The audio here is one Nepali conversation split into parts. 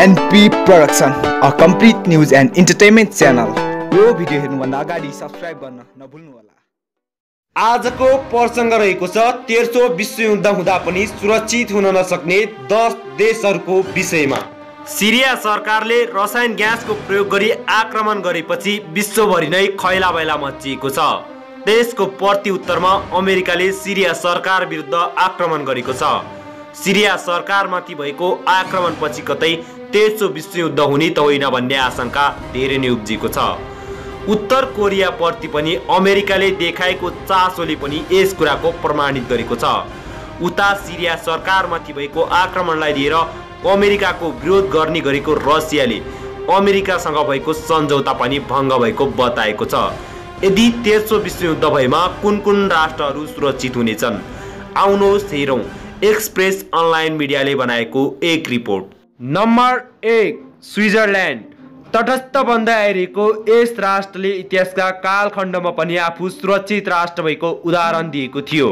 NP Production, a complete news and entertainment channel. यो भिडियो हेर्नुभन्दा अगाडि सब्सक्राइब गर्न नभुल्नुहोला। आजको प्रसङ्ग रहेको छ तेर्सो विश्वयुद्ध हुँदा पनि सुरक्षित हुन नसक्ने दस देशहरूको विषयमा। सिरिया सरकारले रसायन ग्यासको प्रयोग गरी आक्रमण गरेपछि विश्वभरि नै खैला बैला मचिएको छ। त्यसको प्रत्युत्तरमा अमेरिकाले सिरिया सरकार विरुद्ध आक्रमण गरेको छ। सिरिया सरकारमाथि भएको आक्रमणपछि कतै तेस्रो विश्वयुद्ध हुने त होइन भन्ने आशंका धेरै नै उब्जिएको छ। उत्तर कोरियाप्रति पनि अमेरिकाले देखाएको चासोले पनि यस कुराको प्रमाणित गरेको छ। उता सिरिया सरकारमाथि भएको आक्रमणलाई लिएर अमेरिकाको विरोध गर्ने गरेको रसियाले अमेरिकासँग भएको सम्झौता पनि भङ्ग भएको बताएको छ। यदि तेस्रो विश्वयुद्ध भएमा कुन कुन राष्ट्रहरू सुरक्षित हुनेछन्? आउनुहोस् हेरौँ। एक्सप्रेस अनलाइन मिडियाले बनाएको एक रिपोर्ट। नम्बर एक स्विजरल्यान्ड। तटस्थ बन्दै आइरहेको यस राष्ट्रले इतिहासका कालखण्डमा पनि आफू सुरक्षित राष्ट्र भएको उदाहरण दिएको थियो।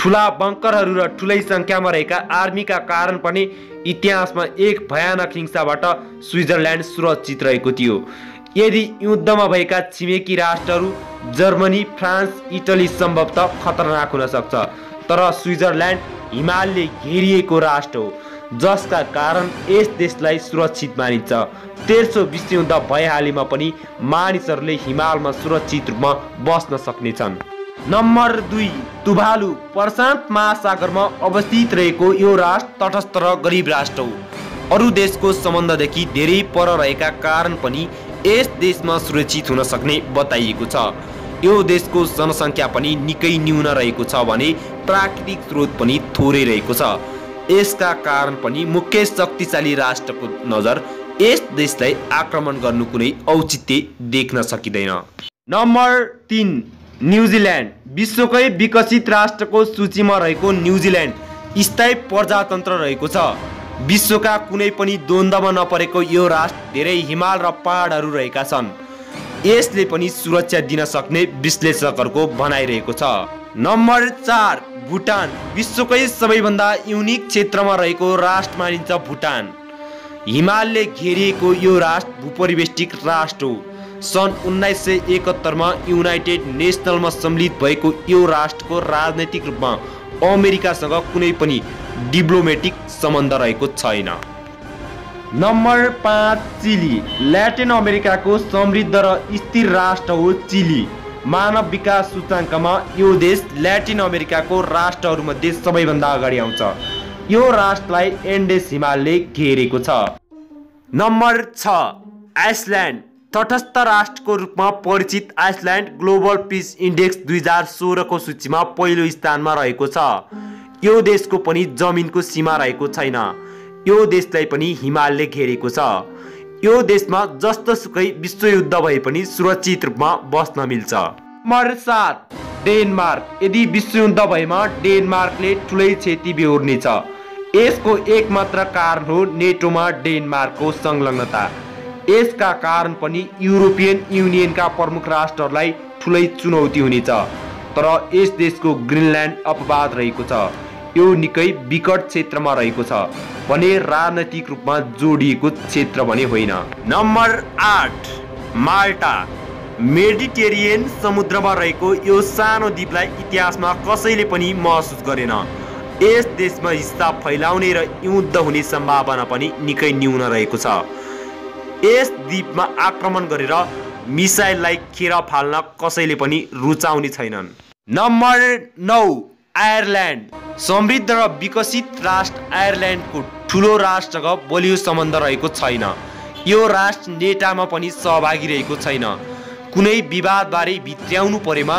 ठुला बङ्करहरू र ठुलै सङ्ख्यामा रहेका आर्मीका कारण पनि इतिहासमा एक भयानक हिंसाबाट स्विजरल्यान्ड सुरक्षित रहेको थियो। यदि युद्धमा भएका छिमेकी राष्ट्रहरू जर्मनी फ्रान्स इटली सम्भवतः खतरनाक हुन सक्छ तर स्विजरल्यान्ड हिमालले घेरिएको राष्ट्र हो जसका कारण यस देशलाई सुरक्षित मानिन्छ। तेर्सो विश्वयुद्ध भइहालेमा पनि मानिसहरूले हिमालमा सुरक्षित रूपमा बस्न सक्नेछन्। नम्बर दुई तुभालु प्रशान्त महासागरमा अवस्थित रहेको यो राष्ट्र तटस्थ र गरिब राष्ट्र हो। अरू देशको सम्बन्धदेखि धेरै पर रहेका कारण पनि यस देशमा सुरक्षित हुन सक्ने बताइएको छ। यो देशको जनसङ्ख्या पनि निकै न्यून रहेको छ भने प्राकृतिक स्रोत पनि थोरै रहेको छ। यसका कारण पनि मुख्य शक्तिशाली राष्ट्रको नजर यस देशलाई आक्रमण गर्नु कुनै औचित्य देख्न सकिँदैन। नम्बर तिन न्युजिल्यान्ड। विश्वकै विकसित राष्ट्रको सूचीमा रहेको न्युजिल्यान्ड स्थायी प्रजातन्त्र रहेको छ। विश्वका कुनै पनि द्वन्द्वमा नपरेको यो राष्ट्र धेरै हिमाल र पहाडहरू रहेका छन्। यसले पनि सुरक्षा दिन सक्ने विश्लेषकहरूको भनाइरहेको छ। नम्बर चार भुटान। विश्वकै सबैभन्दा युनिक क्षेत्रमा रहेको राष्ट्र मानिन्छ भुटान। हिमालले घेरिएको यो राष्ट्र भूपरिवेष्टिक राष्ट्र हो। सन् उन्नाइस सय एकहत्तरमा युनाइटेड नेसनलमा सम्मिलित भएको यो राष्ट्रको राजनैतिक रूपमा अमेरिकासँग कुनै पनि डिप्लोमेटिक सम्बन्ध रहेको छैन। नम्बर पाँच चिली। ल्याटिन अमेरिकाको समृद्ध र स्थिर राष्ट्र हो चिली। मानव विकास सूचाङ्कमा यो देश ल्याटिन अमेरिकाको राष्ट्रहरूमध्ये सबैभन्दा अगाडि आउँछ। यो राष्ट्रलाई एन्डेस हिमालले घेरेको छ। नम्बर छ आइसल्यान्ड। तटस्थ राष्ट्रको रूपमा परिचित आइसल्यान्ड ग्लोबल पिस इन्डेक्स दुई हजार सोह्रको सूचीमा पहिलो स्थानमा रहेको छ। यो देशको पनि जमिनको सीमा रहेको छैन। यो देशलाई पनि हिमालले घेरेको छ। यो देशमा जस्तोसुकै विश्वयुद्ध भए पनि सुरक्षित रूपमा बस्न मिल्छ। नम्बर सात डेनमार्क यदि विश्वयुद्ध भएमा डेनमार्कले ठुलै क्षति बेहोर्नेछ। यसको एकमात्र कारण हो नेटोमा डेनमार्कको संलग्नता। यसका कारण पनि युरोपियन युनियनका प्रमुख राष्ट्रहरूलाई ठुलै चुनौती हुनेछ। तर यस देशको ग्रिनल्यान्ड अपवाद रहेको छ। यो निकै विकट क्षेत्रमा रहेको छ भने राजनैतिक रूपमा जोडिएको क्षेत्र भने होइन। नम्बर आठ माल्टा। मेडिटेरियन समुद्रमा रहेको यो सानो द्वीपलाई इतिहासमा कसैले पनि महसुस गरेन। यस देशमा हिस्सा फैलाउने र युद्ध हुने सम्भावना पनि निकै न्यून रहेको छ। यस द्वीपमा आक्रमण गरेर मिसाइललाई खेर फाल्न कसैले पनि रुचाउने छैनन्। नम्बर नौ आयरल्यान्ड। समृद्ध र विकसित राष्ट्र आयरल्यान्डको ठुलो राष्ट्रसँग बलियो सम्बन्ध रहेको छैन। यो राष्ट्र नेटामा पनि सहभागी रहेको छैन। कुनै विवादबारे भित्र्याउनु परेमा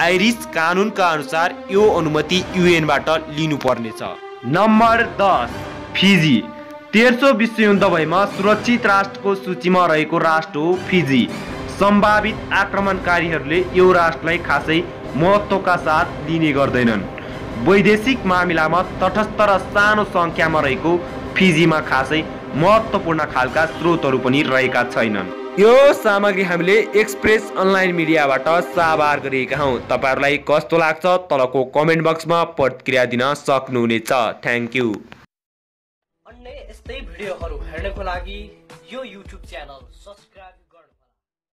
आइरिस कानुनका अनुसार यो अनुमति युएनबाट लिनुपर्नेछ। नम्बर दस फिजी। तेर्सो विश्वयुद्ध भएमा सुरक्षित राष्ट्रको सूचीमा रहेको राष्ट्र हो फिजी। सम्भावित आक्रमणकारीहरूले यो राष्ट्रलाई खासै महत्त्वका साथ लिने गर्दैनन्। वैदेशिक मामिलामा तटस्थ र सानो सङ्ख्यामा रहेको फिजीमा खासै महत्त्वपूर्ण खालका स्रोतहरू पनि रहेका छैनन्। यो सामग्री हामीले एक्सप्रेस अनलाइन मिडियाबाट साभार गरिएका हौँ। तपाईँहरूलाई कस्तो लाग्छ तलको कमेन्ट बक्समा प्रतिक्रिया दिन सक्नुहुनेछ। थ्याङ्क यू अन्य यस्तै भिडियोहरू हेर्नको लागि यो युट्युब च्यानल सब्सक्राइब